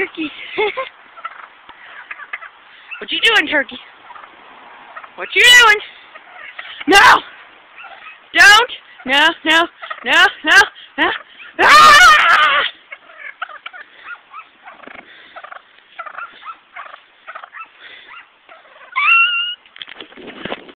turkey. what you doing, turkey? What you doing? No! Don't! No, no, no, no, no. Ah!